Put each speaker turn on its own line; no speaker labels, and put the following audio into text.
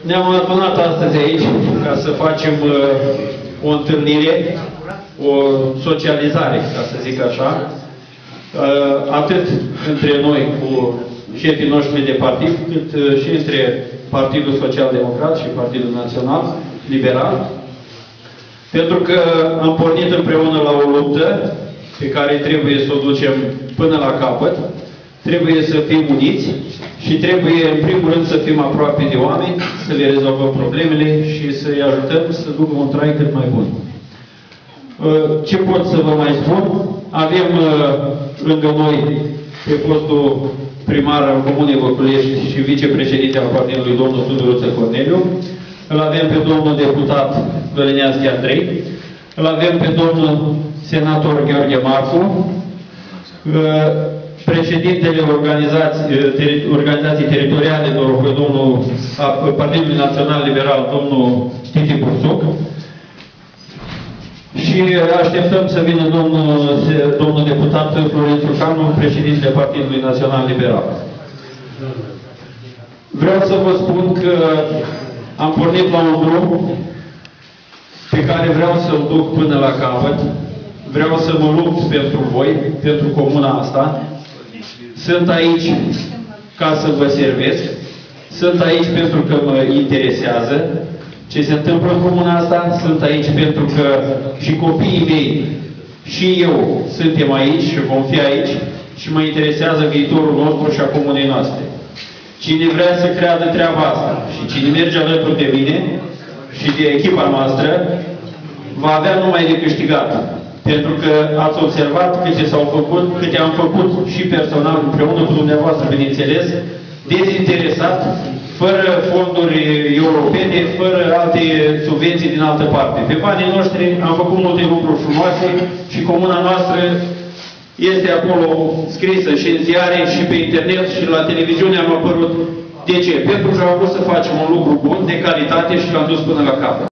Ne-am adunat astăzi aici ca să facem uh, o întâlnire, o socializare, ca să zic așa, uh, atât între noi cu șefii noștri de partid, cât uh, și între Partidul Social Democrat și Partidul Național Liberal, pentru că am pornit împreună la o luptă pe care trebuie să o ducem până la capăt, trebuie să fim uniți și trebuie, în primul rând, să fim aproape de oameni, să le rezolvăm problemele și să-i ajutăm să ducă un trai cât mai bun. Uh, ce pot să vă mai spun? Avem uh, lângă noi pe postul primar al Comunei Văculești și vicepreședinte al Partidului, domnul Tuduruță Corneliu. Îl avem pe domnul deputat Vălineaschi Andrei. Îl avem pe domnul senator Gheorghe Marcu. Uh, președintele organizații, organizații teritoriale, domnul Partidului Național Liberal, domnul Titi Bursuc. Și așteptăm să vină domnul, domnul deputat Florin Țucanu, președintele Partidului Național Liberal. Vreau să vă spun că am pornit la un drum pe care vreau să-l duc până la capăt. Vreau să mă lupt pentru voi, pentru comuna asta, sunt aici ca să vă servesc. Sunt aici pentru că mă interesează ce se întâmplă în comuna asta. Sunt aici pentru că și copiii mei și eu suntem aici și vom fi aici și mă interesează viitorul nostru și a comunei noastre. Cine vrea să creadă treaba asta și cine merge alături de mine și de echipa noastră, va avea numai de câștigat. Pentru că ați observat câte s-au făcut, câte am făcut și personal împreună cu dumneavoastră, bineînțeles, dezinteresat, fără fonduri europene, fără alte subvenții din altă parte. Pe banii noștri am făcut multe lucruri frumoase și comuna noastră este acolo scrisă și în ziare și pe internet și la televiziune am apărut. De ce? Pentru că am vrut să facem un lucru bun, de calitate și l-am dus până la capăt.